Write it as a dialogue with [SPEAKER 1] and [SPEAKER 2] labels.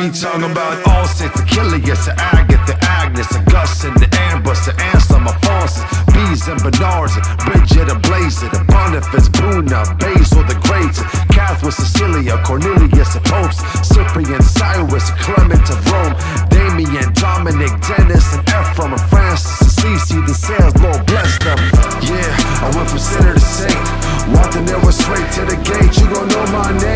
[SPEAKER 1] we talking about all sense of the yes, the Agnes, the Gus, and the Ambrose, the Anselm, the Fonson, Bees and Bernards, and Bridget, a Blazer, the Boniface, Bruno, Basil, the Greats, Catherine, Cecilia, Cornelius, the Popes, Cyprian, Cyrus, Clement of Rome, Damien, Dominic, Dennis, and Ephraim, and Francis, Assisi, the saints, Lord bless them. Yeah, I went from sinner to saint, walked in straight to the gate, you gon' know my name.